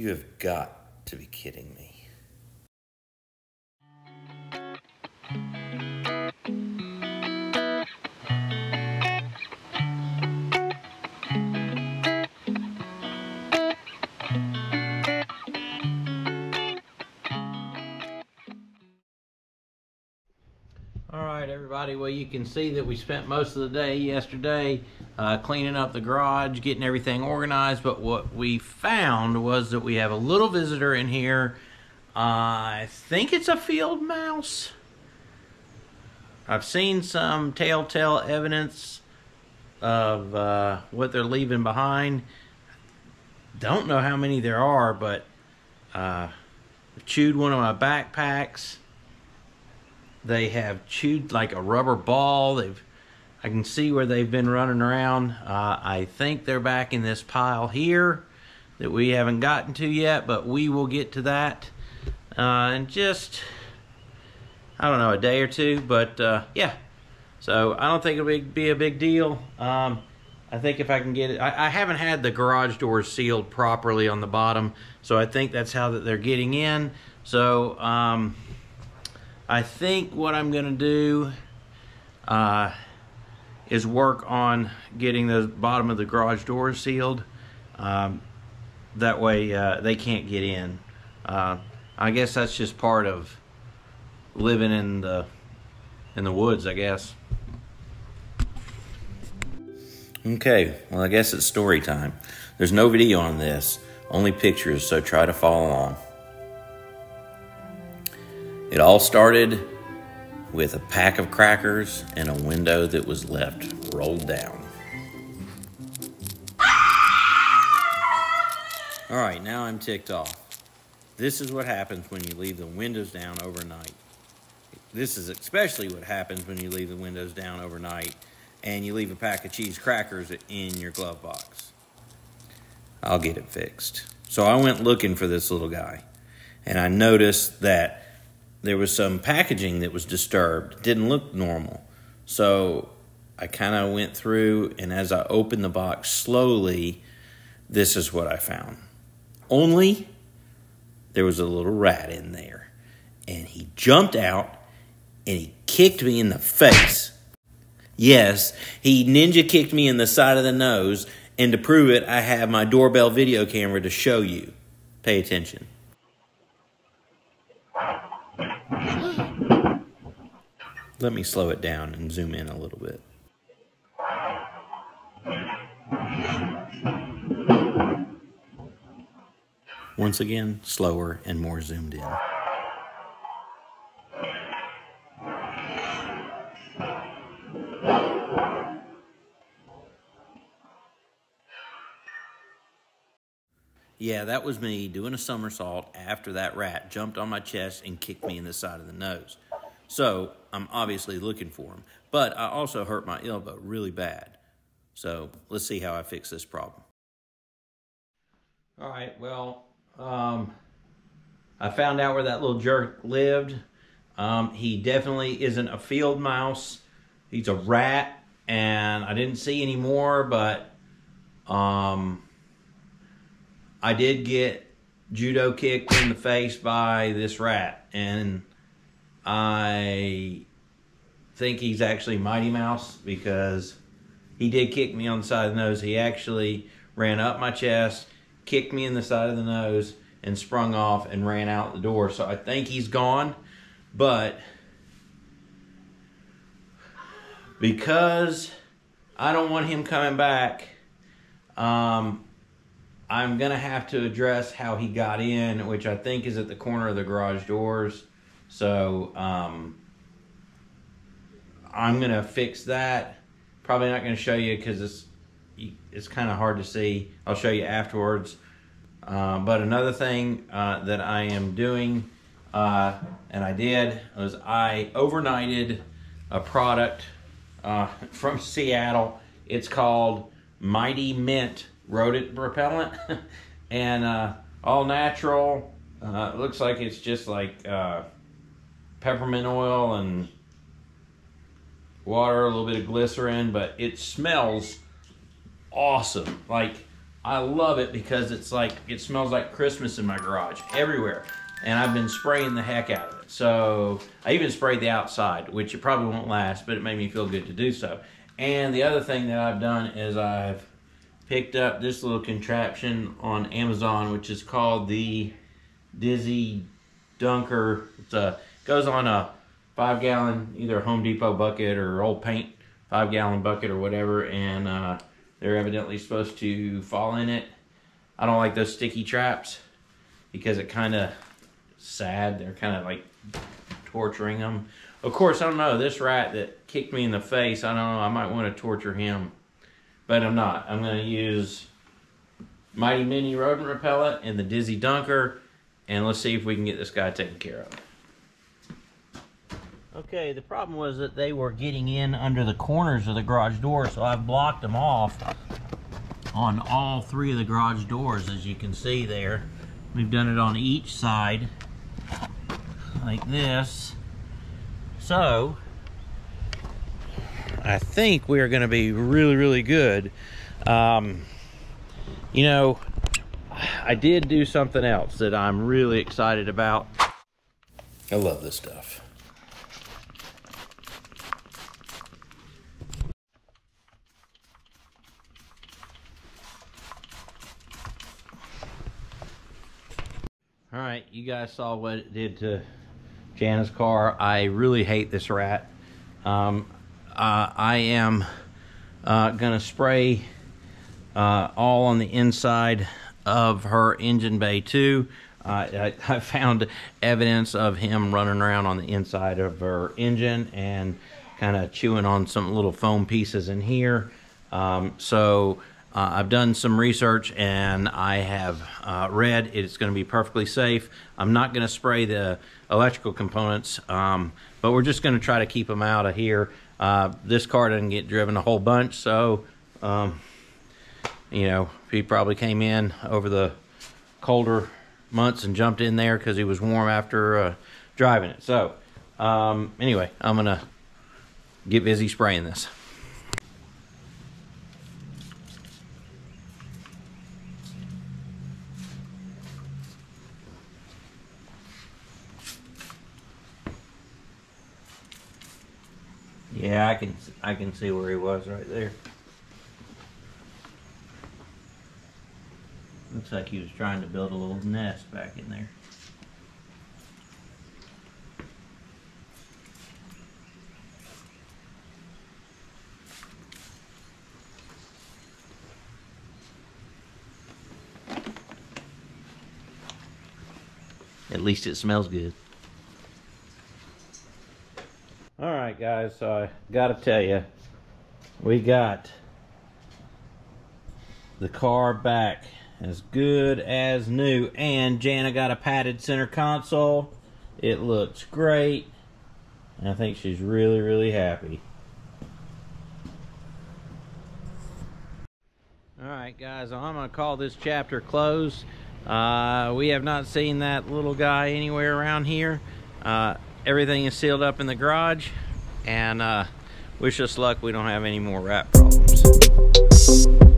You have got to be kidding me. Right, everybody. Well, you can see that we spent most of the day yesterday uh, cleaning up the garage, getting everything organized. But what we found was that we have a little visitor in here. Uh, I think it's a field mouse. I've seen some telltale evidence of uh, what they're leaving behind. Don't know how many there are, but uh, chewed one of my backpacks. They have chewed like a rubber ball. They've, I can see where they've been running around. Uh, I think they're back in this pile here that we haven't gotten to yet, but we will get to that uh, in just, I don't know, a day or two. But uh, yeah, so I don't think it'll be, be a big deal. Um, I think if I can get it, I, I haven't had the garage doors sealed properly on the bottom, so I think that's how that they're getting in. So, um, I think what I'm going to do uh, is work on getting the bottom of the garage doors sealed. Um, that way uh, they can't get in. Uh, I guess that's just part of living in the in the woods, I guess. Okay, well, I guess it's story time. There's no video on this, only pictures, so try to follow along. It all started with a pack of crackers and a window that was left rolled down. All right, now I'm ticked off. This is what happens when you leave the windows down overnight. This is especially what happens when you leave the windows down overnight and you leave a pack of cheese crackers in your glove box. I'll get it fixed. So I went looking for this little guy and I noticed that there was some packaging that was disturbed. Didn't look normal. So I kind of went through, and as I opened the box slowly, this is what I found. Only there was a little rat in there. And he jumped out and he kicked me in the face. Yes, he ninja kicked me in the side of the nose. And to prove it, I have my doorbell video camera to show you. Pay attention. Let me slow it down and zoom in a little bit. Once again, slower and more zoomed in. Yeah, that was me doing a somersault after that rat jumped on my chest and kicked me in the side of the nose. So I'm obviously looking for him. But I also hurt my elbow really bad. So let's see how I fix this problem. All right, well, um, I found out where that little jerk lived. Um, he definitely isn't a field mouse. He's a rat, and I didn't see any more, but um, I did get judo kicked in the face by this rat, and I think he's actually Mighty Mouse because he did kick me on the side of the nose. He actually ran up my chest, kicked me in the side of the nose, and sprung off and ran out the door. So I think he's gone, but because I don't want him coming back, um, I'm gonna have to address how he got in, which I think is at the corner of the garage doors. So um, I'm gonna fix that. Probably not gonna show you because it's it's kind of hard to see. I'll show you afterwards. Uh, but another thing uh, that I am doing, uh, and I did, was I overnighted a product uh, from Seattle. It's called Mighty Mint Rodent Repellent, and uh, all natural. Uh, looks like it's just like peppermint oil and water, a little bit of glycerin, but it smells awesome. Like I love it because it's like it smells like Christmas in my garage everywhere, and I've been spraying the heck out of it. So I even sprayed the outside, which it probably won't last, but it made me feel good to do so. And the other thing that I've done is I've picked up this little contraption on Amazon, which is called the Dizzy Dunker. It's a goes on a five gallon either Home Depot bucket or old paint five gallon bucket or whatever, and uh, they're evidently supposed to fall in it. I don't like those sticky traps because it kind of sad. They're kind of like torturing them. Of course, I don't know. This rat that kicked me in the face, I don't know. I might want to torture him, but I'm not. I'm going to use Mighty Mint Rodent Repellent and the Dizzy Dunker, and let's see if we can get this guy taken care of. Okay, the problem was that they were getting in under the corners of the garage door, so I've blocked them off on all three of the garage doors, as you can see there. We've done it on each side, like this. So, I think we are going to be really, really good. Um, you know, I did do something else that I'm really excited about. I love this stuff. All right, you guys saw what it did to Jana's car. I really hate this rat. Um, uh, I am uh, gonna spray uh, all on the inside of her engine bay too. I, I found evidence of him running around on the inside of her engine and kind of chewing on some little foam pieces in here. Um, so uh, I've done some research and I have uh, read it's going to be perfectly safe. I'm not going to spray the electrical components, um, but we're just going to try to keep them out of here. Uh, this car didn't get driven a whole bunch, so um, you know he probably came in over the colder months and jumped in there because he was warm after uh, driving it. So um, anyway, I'm going to get busy spraying this. Yeah, I can I can see where he was right there. Looks like he was trying to build a little nest back in there. At least it smells good. All right, guys, so I got to tell you, we got the car back as good as new, and Jana got a padded center console. It looks great, and I think she's really, really happy. All right, guys, I'm going to call this chapter closed. Uh, we have not seen that little guy anywhere around here. Uh, everything is sealed up in the garage and uh, wish us luck. We don't have any more rat problems